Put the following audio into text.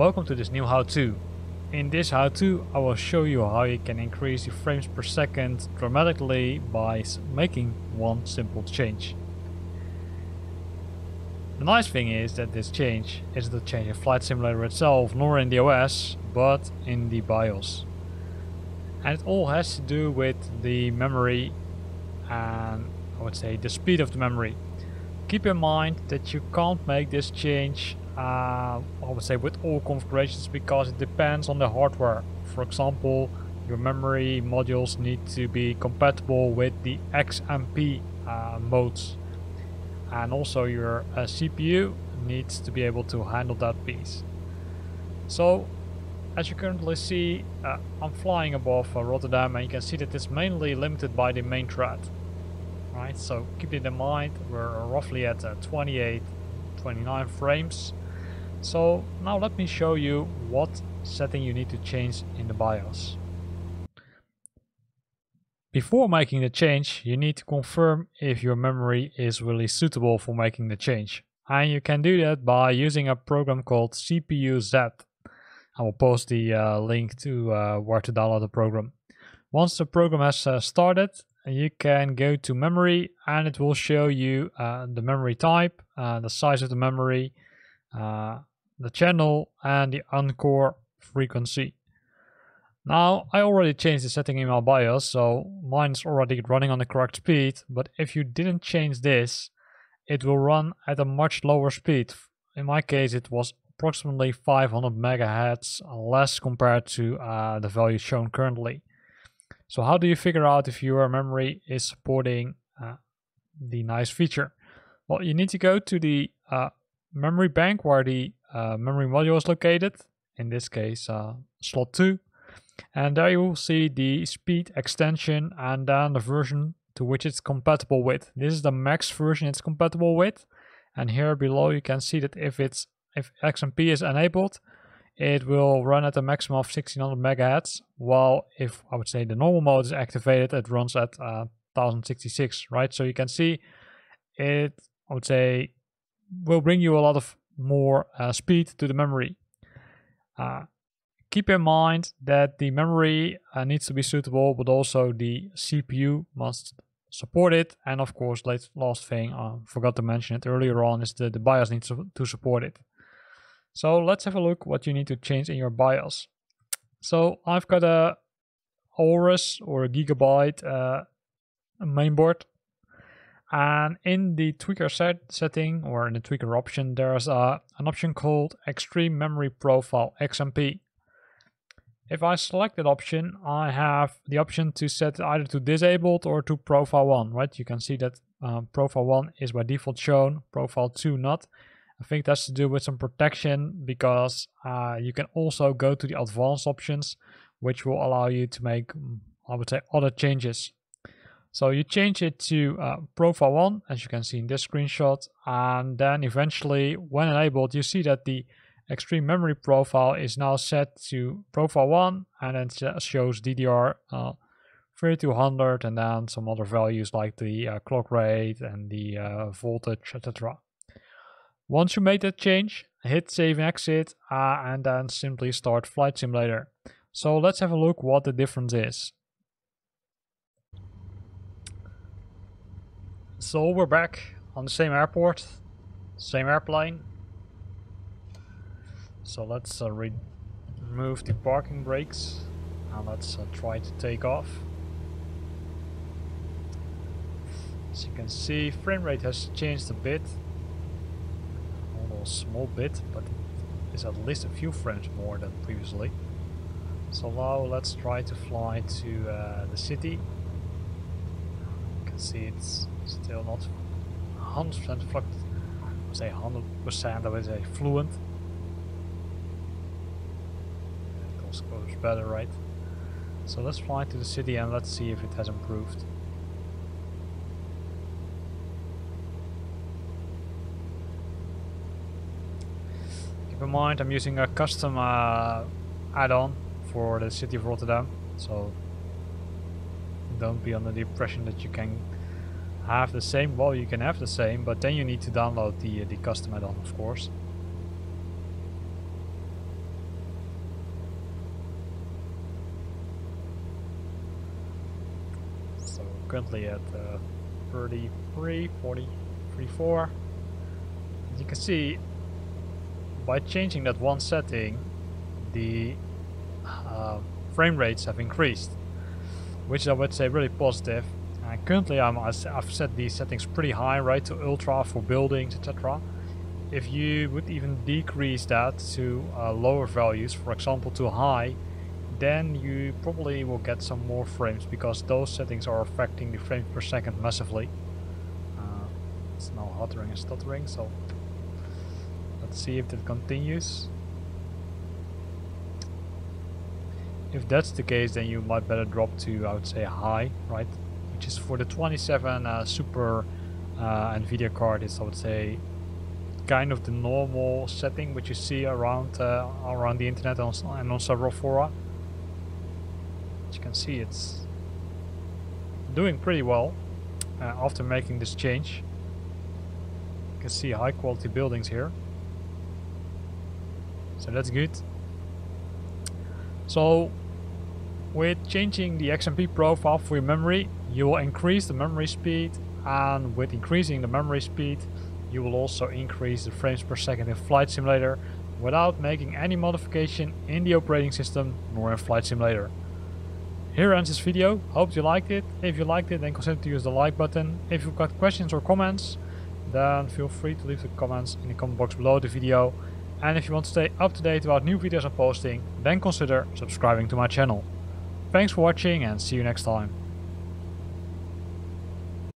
Welcome to this new how-to. In this how-to I will show you how you can increase your frames per second dramatically by making one simple change. The nice thing is that this change isn't a change in Flight Simulator itself nor in the OS but in the BIOS. And it all has to do with the memory and I would say the speed of the memory. Keep in mind that you can't make this change uh, I would say with all configurations because it depends on the hardware. For example, your memory modules need to be compatible with the XMP uh, modes and also your uh, CPU needs to be able to handle that piece. So as you currently see uh, I'm flying above uh, Rotterdam and you can see that it's mainly limited by the main thread. Right, so keep it in mind we're roughly at uh, 28 29 frames so now let me show you what setting you need to change in the BIOS. Before making the change, you need to confirm if your memory is really suitable for making the change. And you can do that by using a program called CPU-Z. I will post the uh, link to uh, where to download the program. Once the program has uh, started, you can go to memory and it will show you uh, the memory type, uh, the size of the memory, uh, the channel and the uncore frequency. Now I already changed the setting in my BIOS so mine's already running on the correct speed but if you didn't change this it will run at a much lower speed. In my case it was approximately 500 megahertz less compared to uh, the value shown currently. So how do you figure out if your memory is supporting uh, the nice feature? Well you need to go to the uh, memory bank where the uh, memory module is located, in this case uh, slot 2. And there you will see the speed extension and then the version to which it's compatible with. This is the max version it's compatible with. And here below you can see that if it's if XMP is enabled, it will run at a maximum of 1600 megahertz, while if I would say the normal mode is activated, it runs at uh, 1066, right? So you can see it, I would say, will bring you a lot of more uh, speed to the memory. Uh, keep in mind that the memory uh, needs to be suitable, but also the CPU must support it. And of course, last, last thing, I forgot to mention it earlier on, is that the BIOS needs to, to support it. So let's have a look what you need to change in your BIOS. So I've got a Aorus or a Gigabyte uh, mainboard and in the tweaker set setting or in the tweaker option, there's a, an option called Extreme Memory Profile XMP. If I select that option, I have the option to set either to disabled or to profile 1, right? You can see that um, profile 1 is by default shown, profile 2 not. I think that's to do with some protection because uh, you can also go to the advanced options, which will allow you to make, I would say, other changes so you change it to uh, profile 1, as you can see in this screenshot, and then eventually, when enabled, you see that the extreme memory profile is now set to profile 1, and then shows DDR uh, 3200 and then some other values like the uh, clock rate and the uh, voltage, etc. Once you made that change, hit save and exit, uh, and then simply start Flight Simulator. So let's have a look what the difference is. So we're back on the same airport, same airplane. So let's uh, remove the parking brakes and let's uh, try to take off. As you can see, frame rate has changed a bit, a small bit, but it's at least a few frames more than previously. So now let's try to fly to uh, the city. See it's still not 100% fluent. I say 100%, I would say fluent. It goes better, right? So let's fly to the city and let's see if it has improved. Keep in mind I'm using a custom uh, add-on for the city of Rotterdam, so don't be under the impression that you can have the same. Well, you can have the same, but then you need to download the, uh, the custom add-on, of course. So currently at uh, 33, 40, 34. As you can see, by changing that one setting, the uh, frame rates have increased which I would say really positive. And currently I'm, I've set these settings pretty high, right, to ultra for buildings, etc. If you would even decrease that to uh, lower values, for example to high, then you probably will get some more frames because those settings are affecting the frames per second massively. Uh, it's now stuttering and stuttering, so let's see if that continues. If that's the case, then you might better drop to, I would say, high, right? Which is for the 27 uh, Super uh, NVIDIA card is, I would say, kind of the normal setting which you see around uh, around the internet and on, and on several fora. As you can see, it's doing pretty well uh, after making this change. You can see high quality buildings here. So that's good. So with changing the XMP profile for your memory, you will increase the memory speed and with increasing the memory speed, you will also increase the frames per second in Flight Simulator without making any modification in the operating system nor in Flight Simulator. Here ends this video, hope you liked it. If you liked it then consider to use the like button. If you've got questions or comments, then feel free to leave the comments in the comment box below the video. And if you want to stay up to date about new videos I'm posting, then consider subscribing to my channel. Thanks for watching and see you next time.